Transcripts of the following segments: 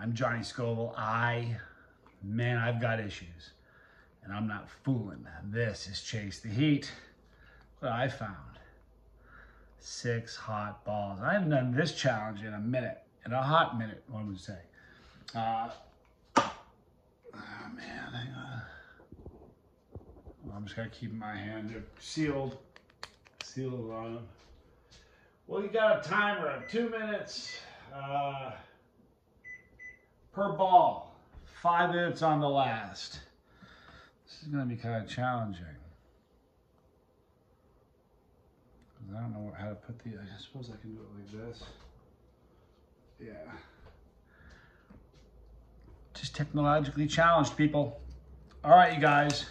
I'm Johnny Scoville. I, man, I've got issues. And I'm not fooling. This is Chase the Heat. What I found. Six hot balls. I haven't done this challenge in a minute. In a hot minute, one would say. Uh, oh, man, hang on. I'm just gonna keep my hand sealed. Sealed on them. Well, you got a timer of two minutes. Uh, per ball. Five minutes on the last. This is going to be kind of challenging. I don't know how to put the, I suppose I can do it like this. Yeah. Just technologically challenged people. All right, you guys.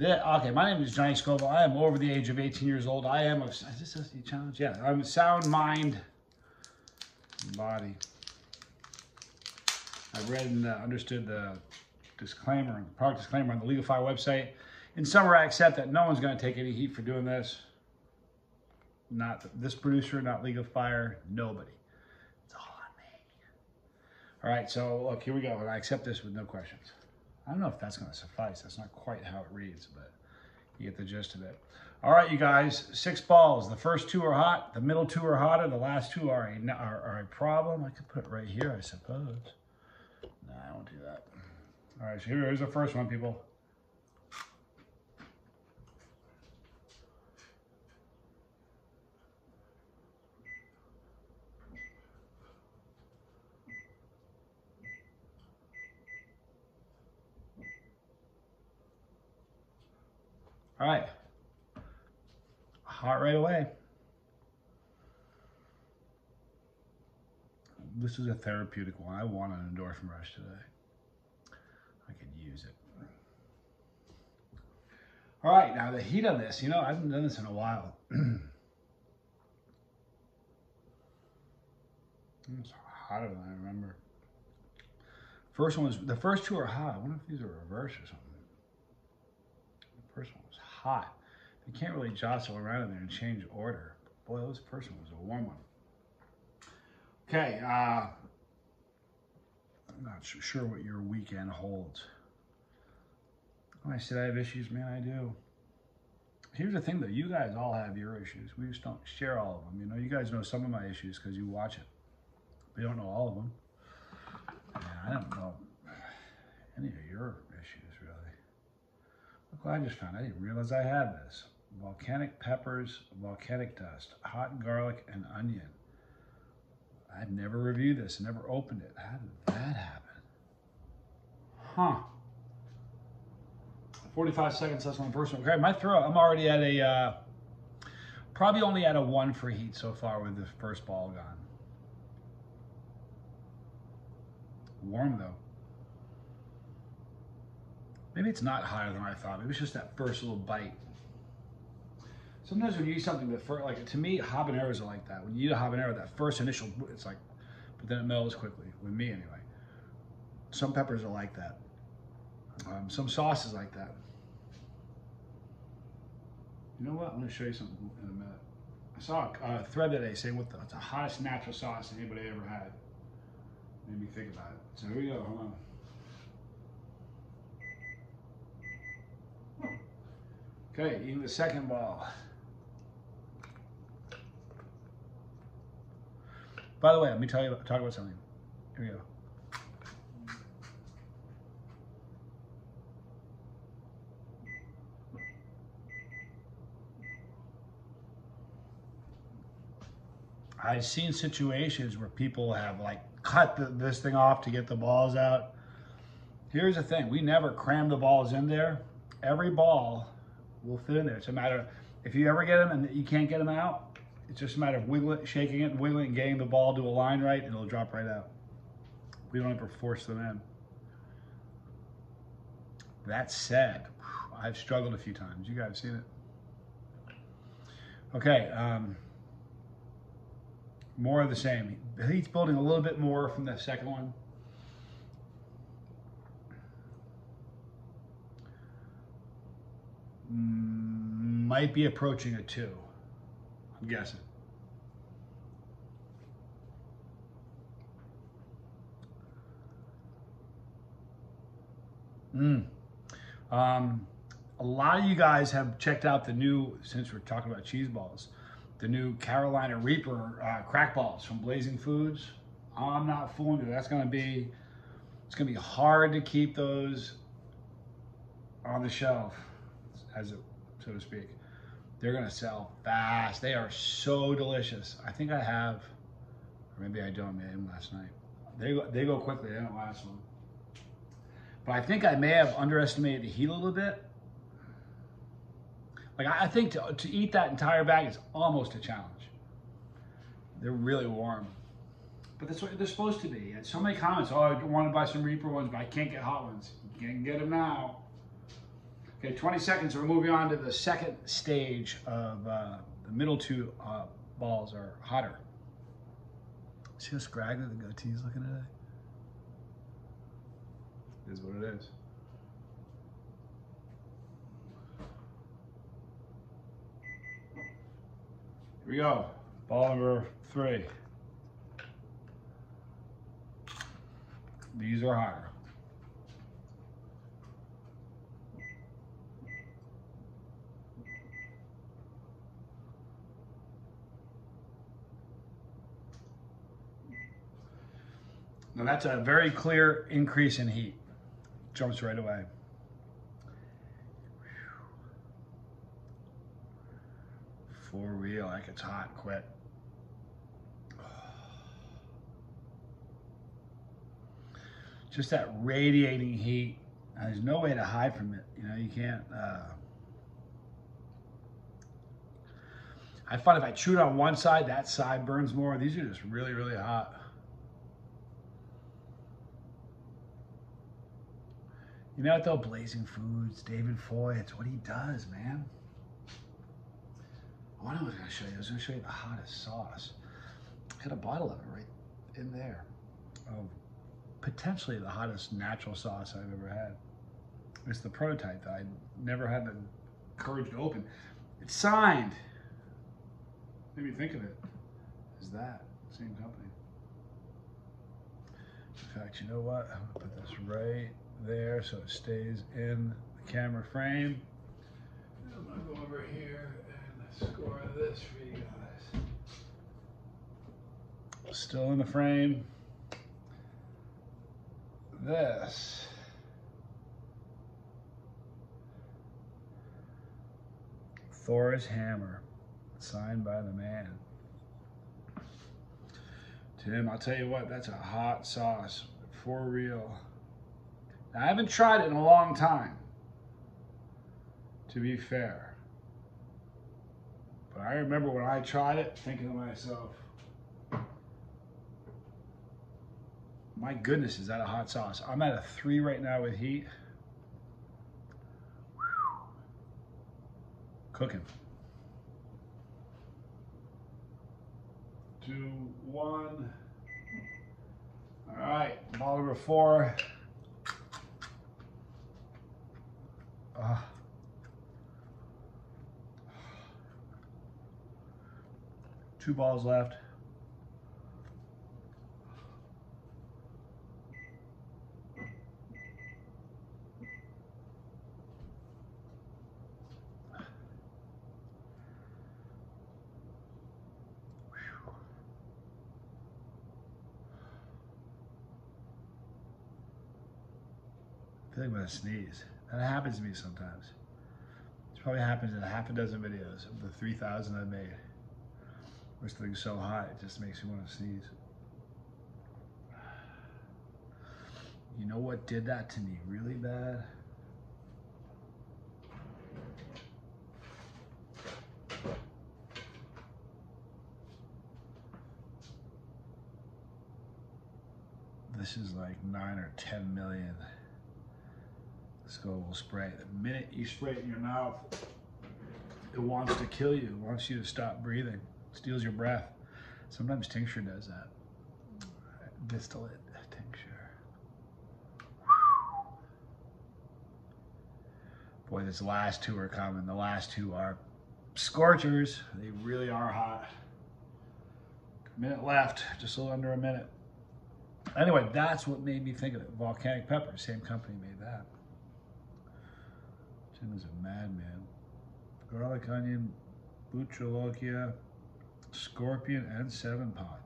okay, my name is Johnny Scoville. I am over the age of 18 years old. I am a, is this a challenge? Yeah, I'm a sound mind body. I read and uh, understood the disclaimer, product disclaimer on the League of Fire website. In summary, I accept that no one's going to take any heat for doing this. Not this producer, not League of Fire, nobody. It's all on me. All right, so look, here we go. And I accept this with no questions. I don't know if that's going to suffice. That's not quite how it reads, but you get the gist of it. All right, you guys, six balls. The first two are hot. The middle two are hotter. The last two are a, are, are a problem. I could put it right here, I suppose. I won't do that. All right, so here's the first one, people. All right. Hot right away. This is a therapeutic one. I want an endorphin rush today. I could use it. All right, now the heat of this, you know, I haven't done this in a while. it's hotter than I remember. First one was, the first two are hot. I wonder if these are reversed or something. The first one was hot. You can't really jostle around in there and change order. Boy, this first one was a warm one. Okay, uh, I'm not sure what your weekend holds. I said I have issues, man, I do. Here's the thing though, you guys all have your issues. We just don't share all of them. You know, you guys know some of my issues because you watch it. We don't know all of them. And I don't know any of your issues, really. Look what I just found. I didn't realize I had this. Volcanic peppers, volcanic dust, hot garlic, and onion. I've never reviewed this, never opened it. How did that happen? Huh. 45 seconds that's the first one. Okay, my throw, I'm already at a, uh, probably only at a one for heat so far with the first ball gone. Warm though. Maybe it's not higher than I thought. Maybe it's just that first little bite. Sometimes when you eat something, the first, like to me, habaneros are like that. When you eat a habanero, that first initial, it's like, but then it melts quickly. With me, anyway. Some peppers are like that. Um, some sauces like that. You know what? I'm to show you something in a minute. I saw a, a thread today saying what the, the hottest natural sauce anybody ever had. Made me think about it. So here we go. Hold on. Okay, eating the second ball. By the way, let me tell you talk about something. Here we go. I've seen situations where people have like cut the, this thing off to get the balls out. Here's the thing, we never cram the balls in there. Every ball will fit in there. It's a matter of, if you ever get them and you can't get them out, it's just a matter of wiggling, shaking it, wiggling, and getting the ball to a line right, and it'll drop right out. We don't ever force them in. That said, I've struggled a few times. You guys have seen it. Okay, um, more of the same. He's building a little bit more from the second one. Might be approaching a two. I'm guessing. Mm. Um, a lot of you guys have checked out the new, since we're talking about cheese balls, the new Carolina Reaper uh, crack balls from Blazing Foods. I'm not fooling you. That's going to be, it's going to be hard to keep those on the shelf, as it, so to speak. They're to sell fast. They are so delicious. I think I have, or maybe I don't. Maybe them last night. They go, they go quickly. They don't last long. But I think I may have underestimated the heat a little bit. Like I think to, to eat that entire bag is almost a challenge. They're really warm. But that's what they're supposed to be. And so many comments, oh, I want to buy some Reaper ones, but I can't get hot ones. You can't get them now. Okay, 20 seconds. We're moving on to the second stage of uh, the middle two uh, balls are hotter. See how scraggly the goatee's looking at it? Is what it is. Here we go. Ball number three. These are higher. Now that's a very clear increase in heat. Jumps right away. For real, like it's hot, quit. Just that radiating heat. There's no way to hide from it. You know, you can't. Uh... I find if I chew it on one side, that side burns more. These are just really, really hot. You know what though? Blazing Foods, David Foy, it's what he does, man. What I was gonna show you, I was gonna show you the hottest sauce. I had a bottle of it right in there. Potentially the hottest natural sauce I've ever had. It's the prototype that I never had the courage to open. It's signed. Maybe think of it as that, same company. In fact, you know what? I'm gonna put this right there so it stays in the camera frame. I'm gonna go over here and score this for you guys. Still in the frame. This. Thor's hammer, signed by the man. Tim, I'll tell you what, that's a hot sauce for real. Now, I haven't tried it in a long time, to be fair. But I remember when I tried it, thinking to myself, my goodness, is that a hot sauce? I'm at a three right now with heat. Cooking. Two, one. All right, ball number four. Uh, two balls left. I like I'm gonna sneeze. And it happens to me sometimes. It probably happens in half a dozen videos of the 3,000 I've made. This thing's so hot, it just makes me want to sneeze. You know what did that to me really bad? This is like nine or 10 million scoville spray. The minute you spray it in your mouth, it wants to kill you. It wants you to stop breathing. It steals your breath. Sometimes tincture does that. Distillate tincture. Boy, this last two are coming. The last two are scorchers. They really are hot. Minute left, just a little under a minute. Anyway, that's what made me think of it. Volcanic pepper, same company made that. Tim is a madman. Garlic onion, bhut jolokia, scorpion, and seven pot.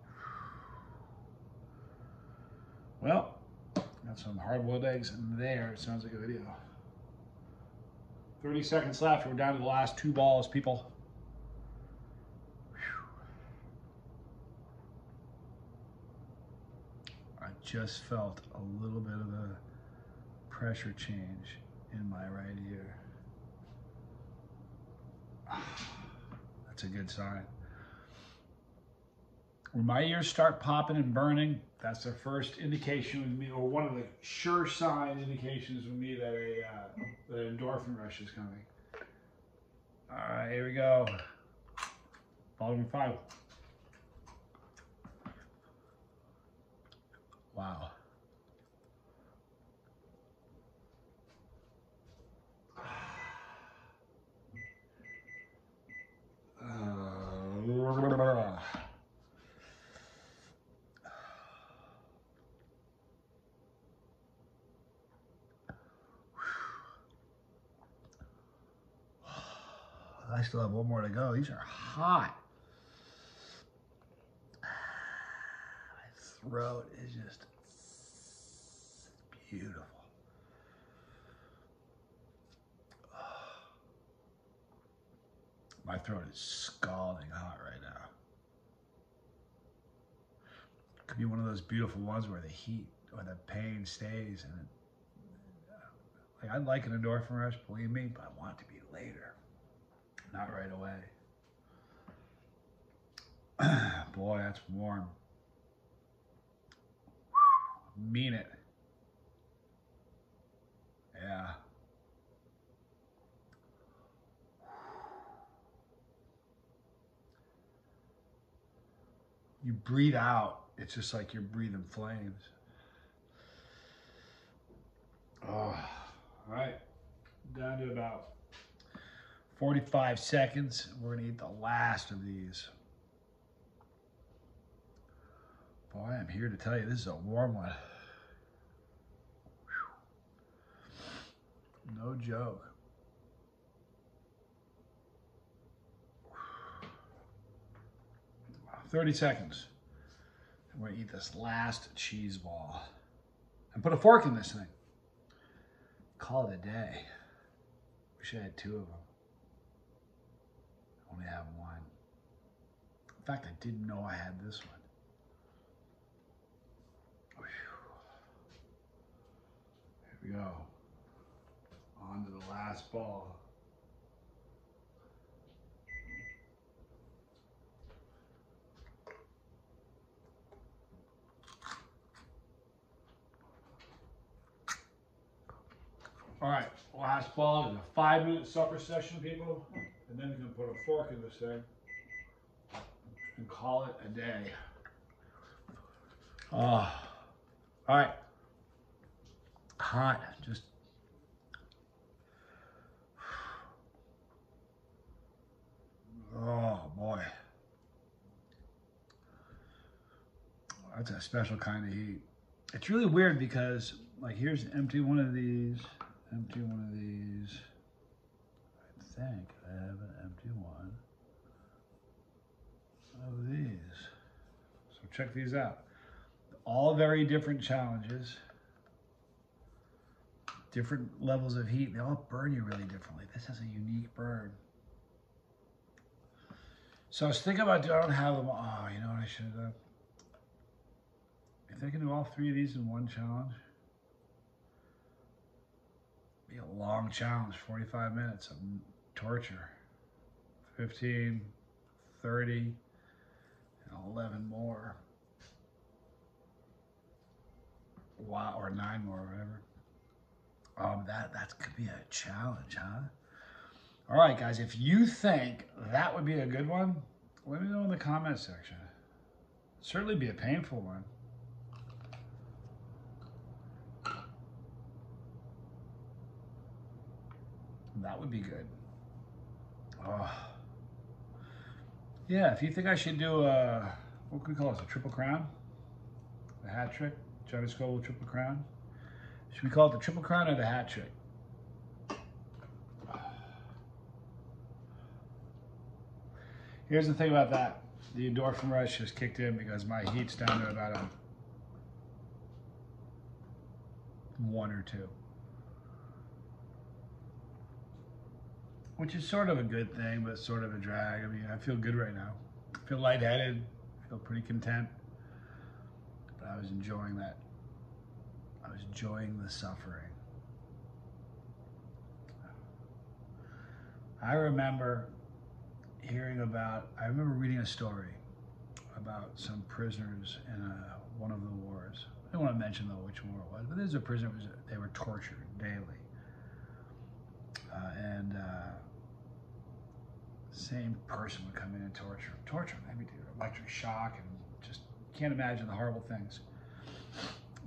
Well, got some hard-boiled eggs in there. It sounds like a video. 30 seconds left. We're down to the last two balls, people. I just felt a little bit of a pressure change in my right ear. That's a good sign. When my ears start popping and burning, that's the first indication with me, or one of the sure sign indications with me that a uh, that an endorphin rush is coming. All right, here we go. Number five. Wow. I still have one more to go. These are hot. My throat is just beautiful. My throat is scalding hot right now. Could be one of those beautiful ones where the heat or the pain stays and it, like I'd like an endorphin rush, believe me, but I want it to be later, not right away. Boy, that's warm. Mean it. Yeah. You breathe out, it's just like you're breathing flames. Oh, all right. Down to about 45 seconds. We're gonna eat the last of these. Boy, I'm here to tell you this is a warm one. Whew. No joke. Thirty seconds. And we're gonna eat this last cheese ball. And put a fork in this thing. Call it a day. Wish I had two of them. Only have one. In fact, I didn't know I had this one. Here we go. On to the last ball. All right, last ball is a five minute supper session, people. And then you can put a fork in this thing and call it a day. Oh, all right. Hot, just. Oh boy. That's a special kind of heat. It's really weird because, like, here's empty one of these, empty one of these. I think I have an empty one of these. So check these out. All very different challenges, different levels of heat. They all burn you really differently. This has a unique burn. So I was thinking about, I don't have them. Oh, you know what I should have done? If I can do all three of these in one challenge, be a long challenge, 45 minutes of torture. 15, 30, and 11 more. Wow, or nine more, whatever. Um, that that could be a challenge, huh? All right, guys, if you think that would be a good one, let me know in the comment section. Certainly be a painful one. That would be good. Oh. Yeah, if you think I should do a, what can we call this, a triple crown? A hat trick? Johnny a triple crown? Should we call it the triple crown or the hat trick? Here's the thing about that. The endorphin rush just kicked in because my heat's down to about a one or two. Which is sort of a good thing, but sort of a drag. I mean, I feel good right now. I feel lightheaded. I feel pretty content. But I was enjoying that. I was enjoying the suffering. I remember hearing about, I remember reading a story about some prisoners in a, one of the wars. I don't want to mention though which war it was, but there's a prisoner, was, they were tortured daily. Uh, and uh, same person would come in and torture torture maybe do electric shock and just can't imagine the horrible things.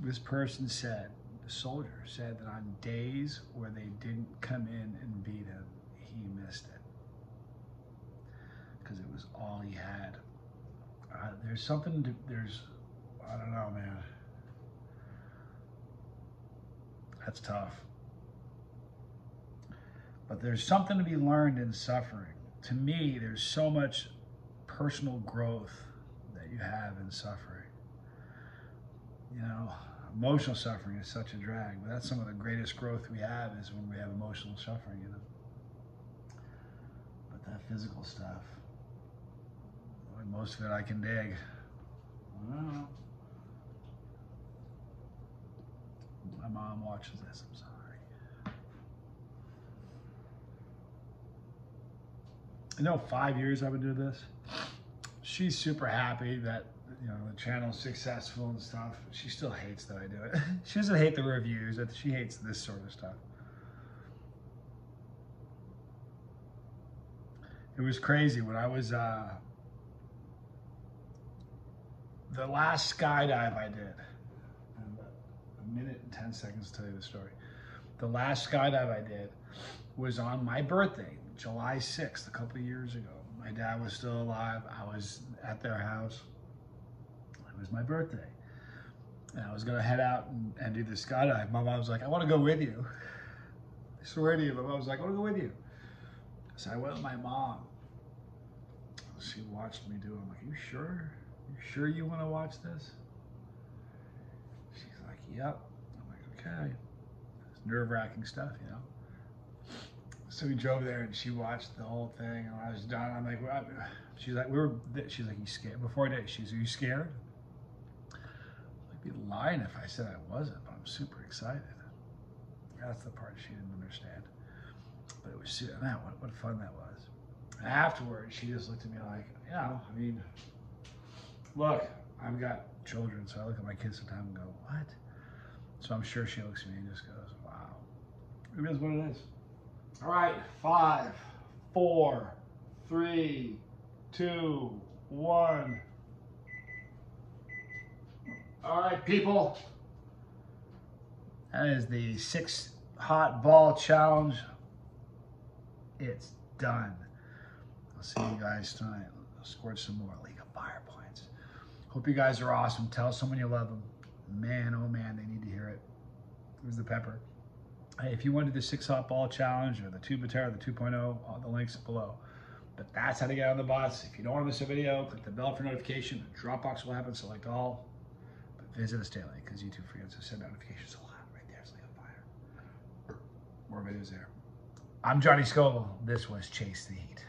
This person said, the soldier said that on days where they didn't come in and beat him, he missed it because it was all he had. Uh, there's something to, there's, I don't know, man. That's tough. But there's something to be learned in suffering. To me, there's so much personal growth that you have in suffering. You know, emotional suffering is such a drag, but that's some of the greatest growth we have is when we have emotional suffering, you know. But that physical stuff, most of it I can dig. My mom watches this, I'm sorry. You know, five years I've been doing this. She's super happy that you know the channel's successful and stuff. She still hates that I do it. she doesn't hate the reviews. She hates this sort of stuff. It was crazy when I was uh, the last skydive I did. A minute and ten seconds to tell you the story. The last skydive I did was on my birthday, July 6th, a couple years ago. My dad was still alive. I was at their house. It was my birthday. And I was gonna head out and, and do the skydive. My mom was like, I wanna go with you. I swear to you, my mom was like, I wanna go with you. So I went with my mom. She watched me do it. I'm like, you sure? You sure you wanna watch this? She's like, yep. I'm like, okay. It's nerve wracking stuff, you know? So we drove there and she watched the whole thing. And when I was done, I'm like, well, She's like, we were, she's like, you scared? Before I did, she's, are you scared? I'd be lying if I said I wasn't, but I'm super excited. That's the part she didn't understand. But it was, man, what, what fun that was. And afterwards, she just looked at me like, yeah, I mean, look, I've got children, so I look at my kids sometimes and go, what? So I'm sure she looks at me and just goes, wow. It is what it is. All right, five, four, three, two, one. All right, people. That is the six hot ball challenge. It's done. I'll see you guys tonight. I'll score some more League of Fire points. Hope you guys are awesome. Tell someone you love them. Man, oh man, they need to hear it. Here's the pepper. If you wanted the six hot ball challenge or the Tube of Terror, the 2.0, the links below. But that's how to get on the bots. If you don't want to miss a video, click the bell for notification. Dropbox will happen, select all. But visit us daily because YouTube forgets to send notifications a lot. Right League of Fire. More videos there. I'm Johnny Scoville. This was Chase the Heat.